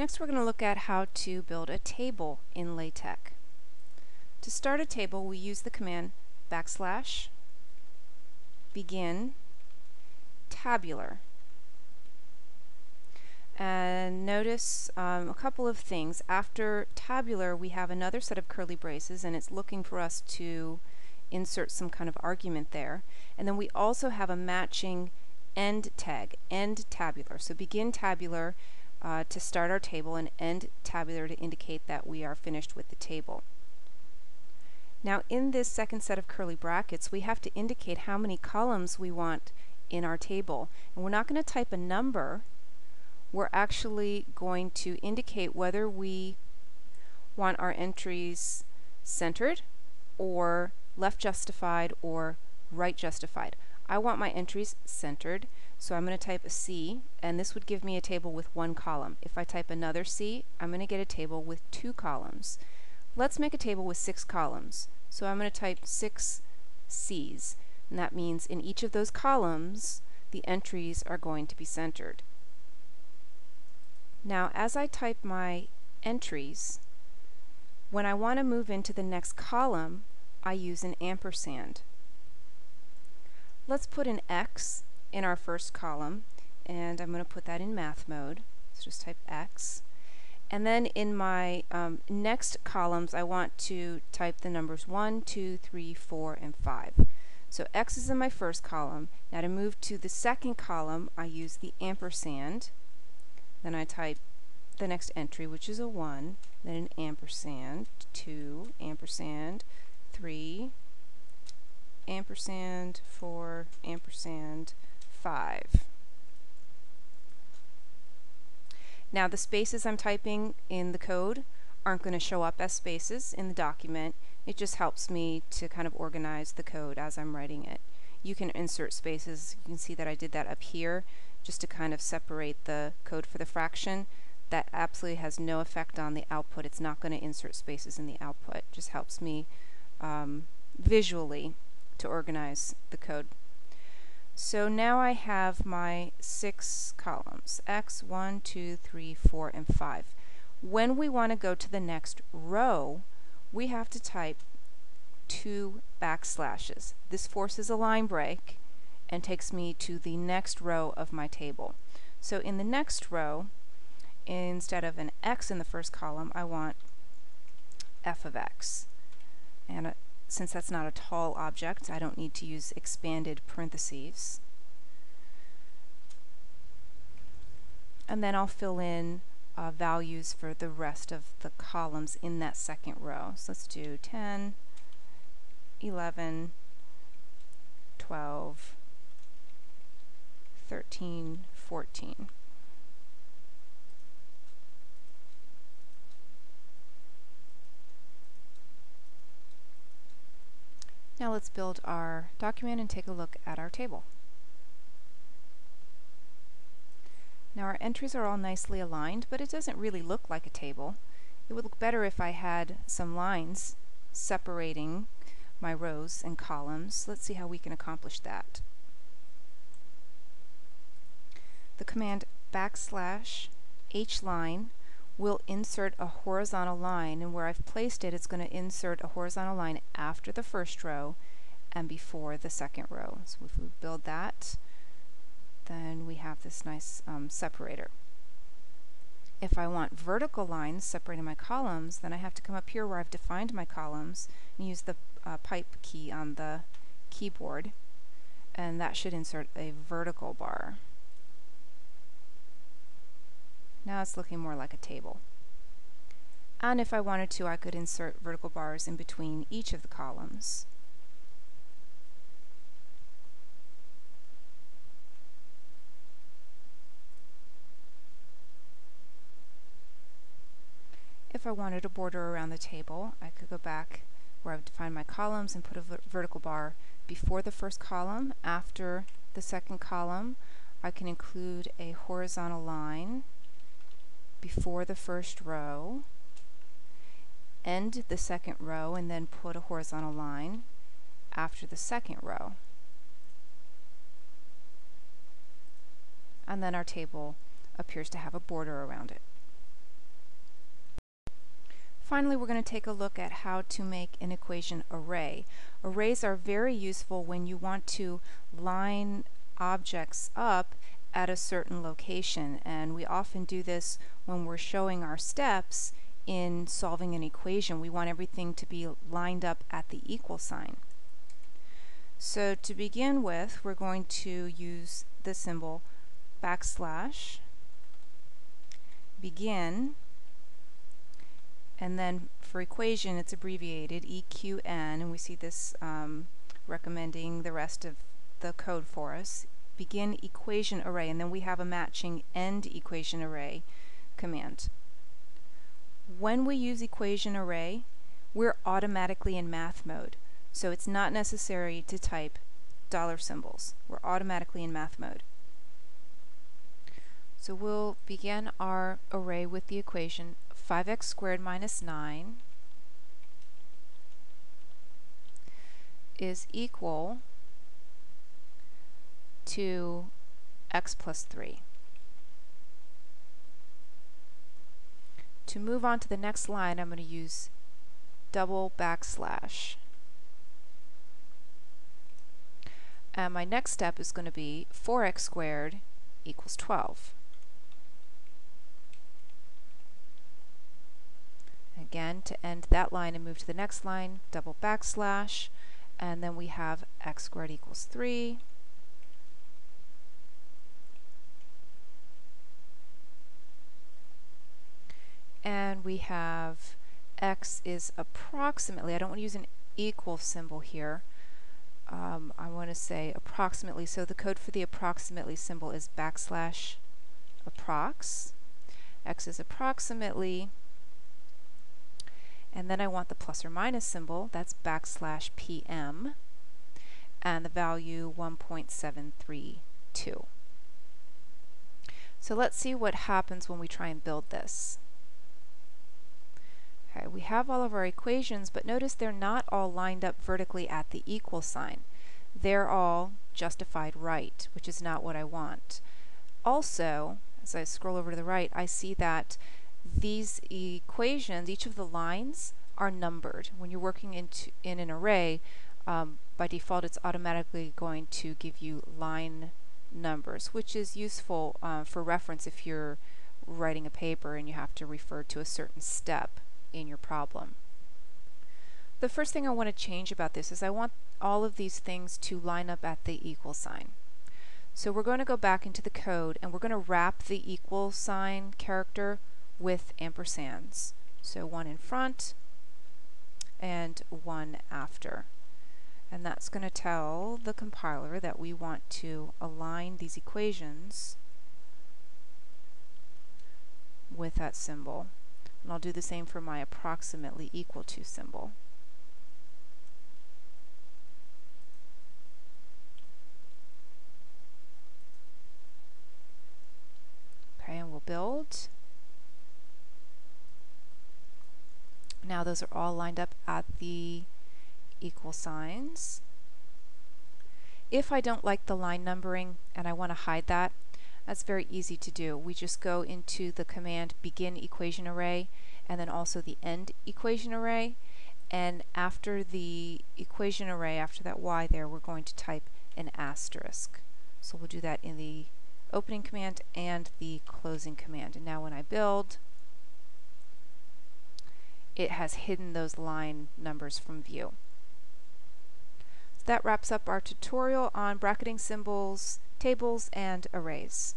Next we're going to look at how to build a table in LaTeX. To start a table we use the command backslash begin tabular. And notice um, a couple of things. After tabular we have another set of curly braces and it's looking for us to insert some kind of argument there. And then we also have a matching end tag, end tabular. So begin tabular uh, to start our table and end tabular to indicate that we are finished with the table. Now in this second set of curly brackets we have to indicate how many columns we want in our table. And we're not going to type a number, we're actually going to indicate whether we want our entries centered or left justified or right justified. I want my entries centered so I'm going to type a C, and this would give me a table with one column. If I type another C, I'm going to get a table with two columns. Let's make a table with six columns. So I'm going to type six C's, and that means in each of those columns, the entries are going to be centered. Now, as I type my entries, when I want to move into the next column, I use an ampersand. Let's put an X in our first column and I'm going to put that in math mode. So just type X. And then in my um, next columns I want to type the numbers 1, 2, 3, 4, and 5. So X is in my first column. Now to move to the second column I use the ampersand. Then I type the next entry which is a 1, then an ampersand, 2, ampersand, 3, ampersand, 4, ampersand, 5. Now the spaces I'm typing in the code aren't going to show up as spaces in the document. It just helps me to kind of organize the code as I'm writing it. You can insert spaces. You can see that I did that up here just to kind of separate the code for the fraction. That absolutely has no effect on the output. It's not going to insert spaces in the output. It just helps me um, visually to organize the code. So now I have my six columns, x, 1, 2, 3, 4, and 5. When we want to go to the next row, we have to type two backslashes. This forces a line break and takes me to the next row of my table. So in the next row, instead of an x in the first column, I want f of x. And uh, since that's not a tall object, I don't need to use expanded parentheses. And then I'll fill in uh, values for the rest of the columns in that second row. So let's do 10, 11, 12, 13, 14. Now let's build our document and take a look at our table. Now our entries are all nicely aligned, but it doesn't really look like a table. It would look better if I had some lines separating my rows and columns. Let's see how we can accomplish that. The command backslash h line will insert a horizontal line and where I've placed it it's going to insert a horizontal line after the first row and before the second row. So if we build that then we have this nice um, separator. If I want vertical lines separating my columns then I have to come up here where I've defined my columns and use the uh, pipe key on the keyboard and that should insert a vertical bar. Now it's looking more like a table. And if I wanted to, I could insert vertical bars in between each of the columns. If I wanted a border around the table, I could go back where I've defined my columns and put a vertical bar before the first column. After the second column, I can include a horizontal line before the first row, end the second row, and then put a horizontal line after the second row. And then our table appears to have a border around it. Finally, we're going to take a look at how to make an equation array. Arrays are very useful when you want to line objects up at a certain location and we often do this when we're showing our steps in solving an equation. We want everything to be lined up at the equal sign. So to begin with, we're going to use the symbol backslash begin and then for equation it's abbreviated EQN and we see this um, recommending the rest of the code for us begin equation array and then we have a matching end equation array command. When we use equation array we're automatically in math mode. So it's not necessary to type dollar symbols. We're automatically in math mode. So we'll begin our array with the equation 5x squared minus 9 is equal to x plus 3. To move on to the next line, I'm going to use double backslash. And my next step is going to be 4x squared equals 12. Again, to end that line and move to the next line, double backslash, and then we have x squared equals 3. And we have x is approximately, I don't want to use an equal symbol here, um, I want to say approximately, so the code for the approximately symbol is backslash approx. x is approximately and then I want the plus or minus symbol, that's backslash PM, and the value 1.732. So let's see what happens when we try and build this. Okay, we have all of our equations, but notice they're not all lined up vertically at the equal sign. They're all justified right, which is not what I want. Also, as I scroll over to the right, I see that these equations, each of the lines, are numbered. When you're working into, in an array, um, by default it's automatically going to give you line numbers, which is useful uh, for reference if you're writing a paper and you have to refer to a certain step in your problem. The first thing I want to change about this is I want all of these things to line up at the equal sign. So we're going to go back into the code and we're going to wrap the equal sign character with ampersands. So one in front and one after. And that's going to tell the compiler that we want to align these equations with that symbol. And I'll do the same for my approximately equal to symbol. Okay, and we'll build. Now those are all lined up at the equal signs. If I don't like the line numbering and I want to hide that, that's very easy to do. We just go into the command begin equation array and then also the end equation array and after the equation array, after that y there, we're going to type an asterisk. So we'll do that in the opening command and the closing command. And now when I build, it has hidden those line numbers from view. So that wraps up our tutorial on bracketing symbols, tables, and arrays.